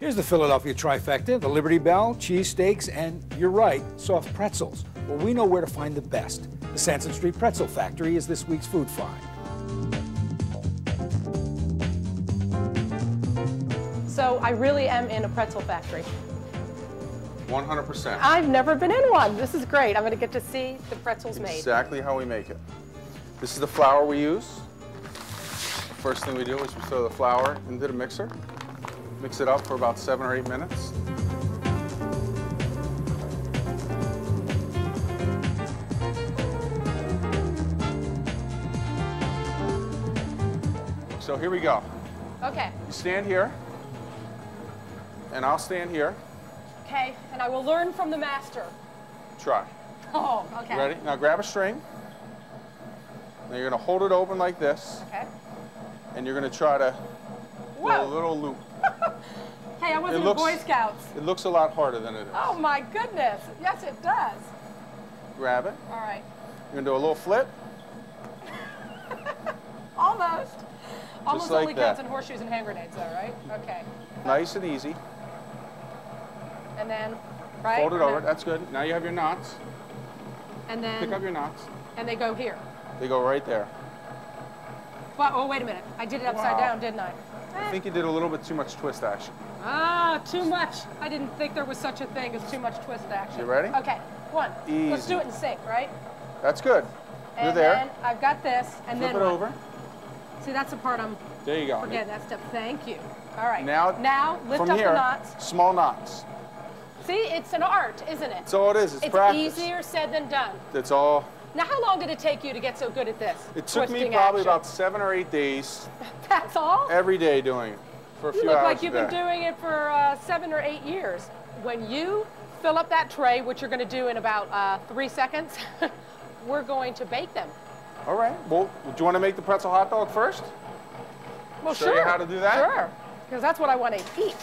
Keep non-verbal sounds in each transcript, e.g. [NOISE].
Here's the Philadelphia trifecta the Liberty Bell, cheesesteaks, and you're right, soft pretzels. Well, we know where to find the best. The Sansom Street Pretzel Factory is this week's food find. So I really am in a pretzel factory. 100%. I've never been in one. This is great. I'm going to get to see the pretzels made. Exactly how we make it. This is the flour we use. First thing we do is we throw the flour into the mixer. Mix it up for about seven or eight minutes. So here we go. Okay. You stand here, and I'll stand here. Okay. And I will learn from the master. Try. Oh, okay. Ready? Now grab a string. Now you're going to hold it open like this, Okay. and you're going to try to do a little loop. Hey, I wasn't looks- in Boy Scouts. It looks a lot harder than it is. Oh my goodness. Yes, it does. Grab it. All right. You're going to do a little flip. [LAUGHS] Almost. Almost like only that. counts in horseshoes and hand grenades, though, right? Okay. Nice and easy. And then, right? Fold it over. then- That's good. Now you have your knots. And then, Pick up your knots. and they go here. They go right there. Well, oh, wait a minute. I did it upside Wow. down, didn't I? I think you did a little bit too much twist action. Ah, too much. I didn't think there was such a thing as too much twist action. You ready? Okay, one. Easy. Let's do it in sync, right? That's good. You're and there. then I've got this, and Flip then it what? over. See, that's the part I'm There you go. forgetting. That step. Thank you. All right. Now, now lift from up here, the knots. small knots. See, it's an art, isn't it? That's all it is. It's, it's practice. easier said than done. That's all. Now, how long did it take you to get so good at this? It took me probably action? about seven or eight days, [LAUGHS] That's all. every day doing it for a You look hours like you've been doing it for uh, seven or eight years. When you fill up that tray, which you're going to do in about uh, three seconds, [LAUGHS] we're going to bake them. All right. Well, do you want to make the pretzel hot dog first? Well, Show you sure. how to do that? Sure, because that's what I want to eat.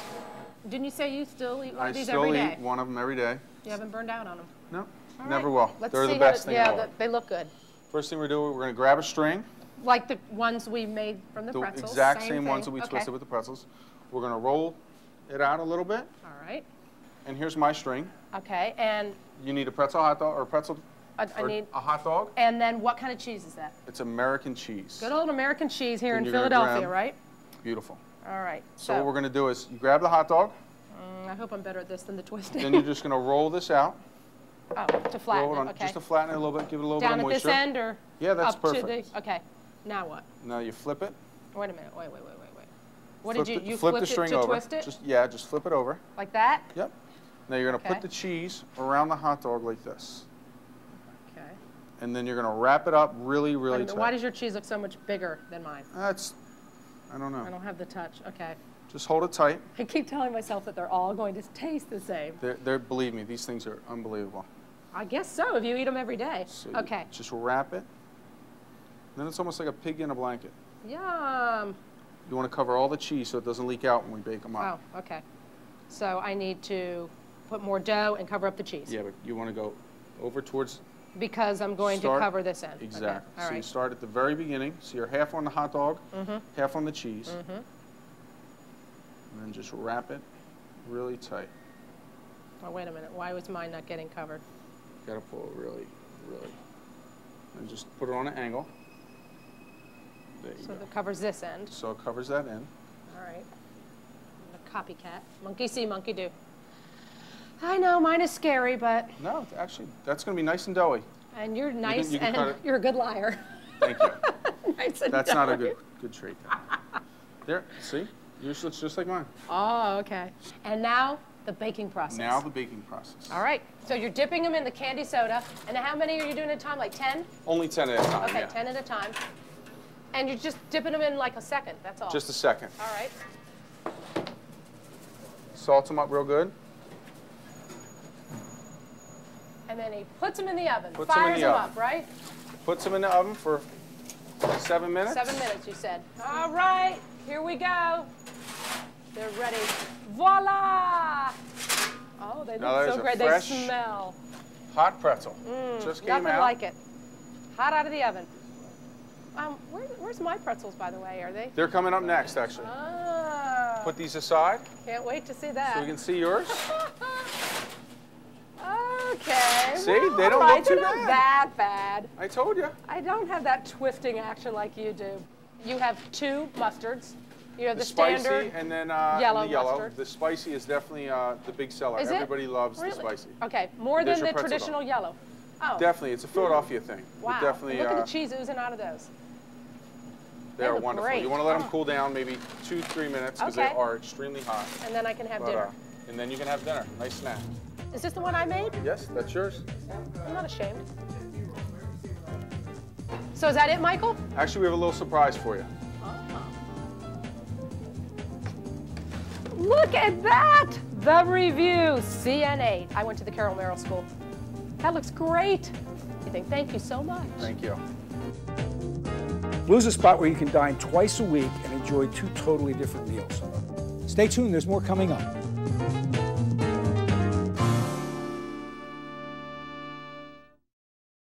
Didn't you say you still eat one I of these every day? I still eat one of them every day. You haven't burned out on them. No, All never right. will. Let's They're see the best to- thing Yeah, in the world. the- they look good. First thing we do, we're going to grab a string. Like the ones we made from the, The pretzels. exact same, same, ones that we okay. twisted with the pretzels. We're going to roll it out a little bit. All right. And here's my string. Okay, and You need a pretzel hot dog or a pretzel I, I or need. a hot dog. And then what kind of cheese is that? It's American cheese. Good old American cheese here Then in Philadelphia, grab- right? Beautiful. All right. So, what we're going to do is you grab the hot dog, Mm, I hope I'm better at this than the twisting. then you're just going to roll this out. oh, to flatten it Okay. just to flatten it a little bit, give it a little Down bit at of this moisture. end or Yeah, that's up perfect. to the. Okay. Now what? Now you flip it. Wait a minute. Wait, wait, wait, wait, wait. What flip did you the, you flip the string it to over. twist it Just yeah, just flip it over. like that? Yep. Now you're going to Okay. put the cheese around the hot dog like this. Okay. And then you're going to wrap it up really, really minute, tight. Why does your cheese look so much bigger than mine? That's, I don't know. I don't have the touch. Okay. Just hold it tight. I keep telling myself that they're all going to taste the same. They're, they're, believe me, these things are unbelievable. I guess so if you eat them every day. So Okay. Just wrap it. Then it's almost like a pig in a blanket. Yum. You want to cover all the cheese so it doesn't leak out when we bake them up. Oh, okay. So I need to put more dough and cover up the cheese. Yeah, but you want to go over towards Because I'm going Start- to cover this end. Okay, exactly. All So you right. Mm-hmm. start at the very beginning. So you're half on the hot dog, half on the cheese, Mhm. and then just wrap it really tight. Oh, wait a minute. Why was mine not getting covered? You got to pull it really, really, and just put it on an angle. There you So go. that covers this end. So it covers that end. All right. I'm a copycat. Monkey see, monkey do. I know, mine is scary, but, No, actually, that's going to be nice and doughy. and you're nice you can cut and you're a good liar. Thank you. [LAUGHS] nice and That's not a good good trait. There, see, yours looks just like mine. Oh, okay. And now the baking process. Now the baking process. All right. So you're dipping them in the candy soda. And how many are you doing at a time? Like 10? Only ten at a time. Okay, yeah. 10 at a time. And you're just dipping them in like a second. That's all. Just a second. All right. Salt them up real good. And then he puts them in the oven. Puts 'em in fires the them oven. up, right? Puts them in the oven for seven minutes. Seven minutes, you said. All right, here we go. They're ready. Voila! Oh, they Now look so great. fresh- They smell. Hot pretzel. Just came Mm, Nothing out. like it. Hot out of the oven. Um, where, where's my pretzels, by the way? Are they? They're coming up next, actually. Ah. put these aside Can't wait to see that. so we can see yours. [LAUGHS] Okay. See? well, They don't right, look too they're not bad. that bad. I told you. I don't have that twisting action like you do. You have two mustards. You have The, the, spicy standard. and then uh, yellow the yellow. mustard. The spicy is definitely uh, the big seller. Is it? Everybody loves Really? the spicy. Okay, more than the traditional yellow. Oh, Definitely, it's a Philadelphia thing. It wow. Definitely, Look uh, at the cheese oozing out of those. They are wonderful. great. You want to let them Oh. cool down maybe two, three minutes because Okay. they are extremely hot. And then I can have But, dinner. uh, and then you can have dinner. Nice snack. Is this the one I made? Yes, that's yours. I'm not ashamed. So is that it, Michael? Actually, we have a little surprise for you. Look at that! The review, CN8. I went to the Carol Merrill School. That looks great. You think, thank you so much. Thank you. Blue's a spot where you can dine twice a week and enjoy two totally different meals. Stay tuned, there's more coming up.